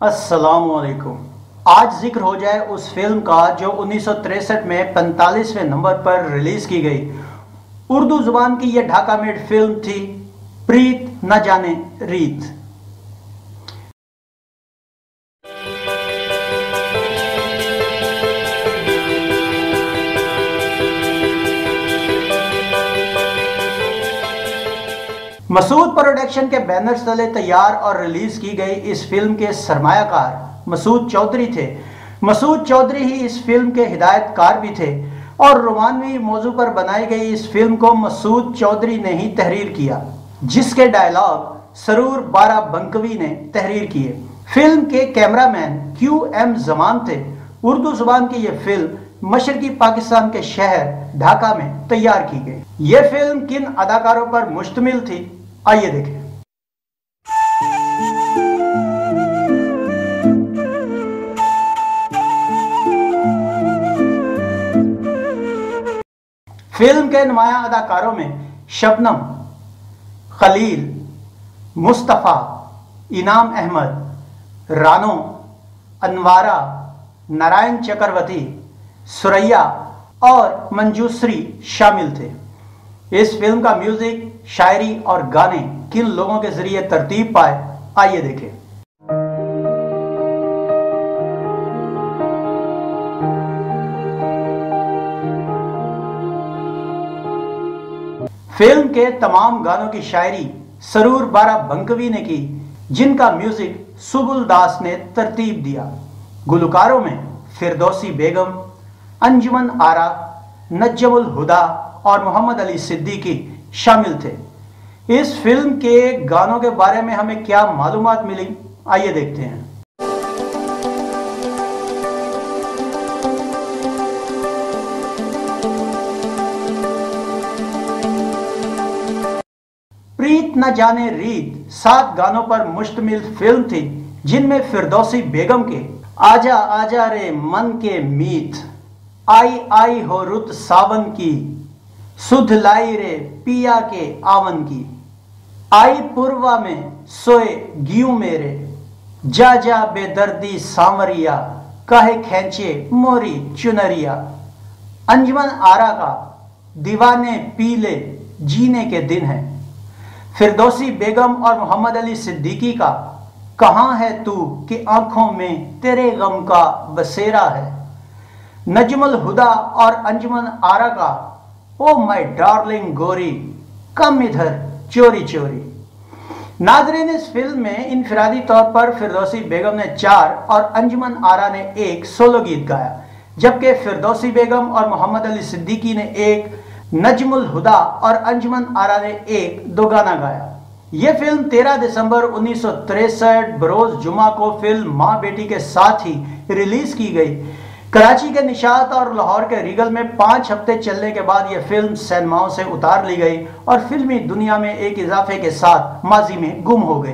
असलकुम आज ज़िक्र हो जाए उस फ़िल्म का जो उन्नीस में पैंतालीसवें नंबर पर रिलीज़ की गई। उर्दू ज़ुबान की यह ढाका मेड फ़िल्म थी, प्रीत न जाने रीत। मसूद प्रोडक्शन के बैनर तले तैयार और रिलीज़ की गई इस फ़िल्म के सरमायाकार मसूद चौधरी थे। मसूद चौधरी ही इस फ़िल्म के हिदायतकार भी थे और रोमानवी मौजू पर बनाई गई इस फ़िल्म को मसूद चौधरी ने ही तहरीर किया, जिसके डायलॉग सरूर बारा बंकवी ने तहरीर किए। फ़िल्म के कैमरामैन क्यू एम जमान थे। उर्दू ज़ुबान की यह फ़िल्म मशरकी पाकिस्तान के शहर ढाका में तैयार की गई। यह फ़िल्म किन अदाकारों पर मुश्तमिल थी? आइए देखें फ़िल्म के नुमाया अदाकारों में शबनम, खलील, मुस्तफ़ा, इनाम अहमद, रानो, अनवारा, नारायण चक्रवर्ती, सुरैया और मंजूश्री शामिल थे। इस फ़िल्म का म्यूज़िक शायरी और गाने किन लोगों के ज़रिए तरतीब पाए, आइए देखें। फ़िल्म के तमाम गानों की शायरी सरूर बारा बंकवी ने की, जिनका म्यूज़िक सुबुल दास ने तरतीब दिया। गुलकारों में फिरदौसी बेगम, अंजुमन आरा नजमुल हुदा और मोहम्मद अली सिद्दीकी शामिल थे। इस फ़िल्म के गानों के बारे में हमें क्या मालूम मिली? आइए देखते हैं। प्रीत न जाने रीत, सात गानों पर मुश्तमिल फ़िल्म थी, जिनमें फिरदौसी बेगम के, आजा आजा रे मन के मीत, आई आई हो रुत सावन की सुध लाई रे पिया के आवन की। आई पूर्वा में सोए गियू मेरे। जा जा बेदर्दी सांवरिया, कहे खेचे मोरी चुनरिया। अंजमन आरा का, दीवाने पीले जीने के दिन है। फिरदौसी बेगम और मोहम्मद अली सिद्दीकी का, कहाँ है तू कि आँखों में तेरे गम का बसेरा है? नजमुल हुदा और अंजमन आरा का ओ माय डार्लिंग गोरी कम इधर चोरी चोरी नाजरीन, इस फ़िल्म में इनफरादी तौर पर फिरदौसी बेगम ने चार और अंजुमन आरा ने एक सोलो गीत गाया, जबकि फिरदौसी बेगम और मोहम्मद अली सिद्दीकी ने एक नजमुल हुदा और अंजुमन आरा ने एक दो गाना गाया। यह फ़िल्म 13 दिसंबर उन्नीस बरोज जुमा को फ़िल्म माँ बेटी के साथ ही रिलीज़ की गई। कराची के निशात और लाहौर के रिगल में पाँच हफ़्ते चलने के बाद यह फ़िल्म सिनेमाओं से उतार ली गई और फिल्मी दुनिया में एक इजाफे के साथ माजी में गुम हो गई।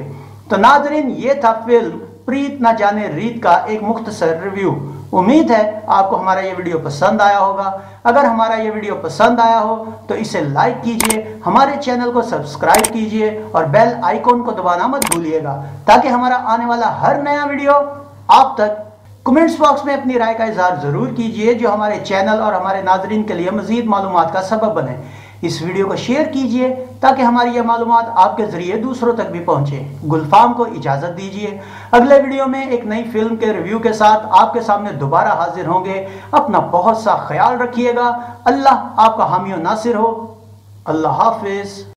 तो नाजरीन, ये था फ़िल्म प्रीत ना जाने रीत का एक मुख्तसर रिव्यू। उम्मीद है आपको हमारा ये वीडियो पसंद आया होगा। अगर हमारा ये वीडियो पसंद आया हो तो इसे लाइक कीजिए, हमारे चैनल को सब्सक्राइब कीजिए और बेल आइकॉन को दबाना मत भूलिएगा, ताकि हमारा आने वाला हर नया वीडियो आप तक कमेंट्स बॉक्स में अपनी राय का इजहार ज़रूर कीजिए, जो हमारे चैनल और हमारे नाजरीन के लिए मजीद मालूम का सबब बने। इस वीडियो को शेयर कीजिए, ताकि हमारी यह मालूम आपके ज़रिए दूसरों तक भी पहुँचे। गुलफाम को इजाज़त दीजिए। अगले वीडियो में एक नई फ़िल्म के रिव्यू के साथ आपके सामने दोबारा हाजिर होंगे। अपना बहुत सा ख्याल रखिएगा। अल्लाह आपका हामी नासिर हो। अल्लाह हाफिज।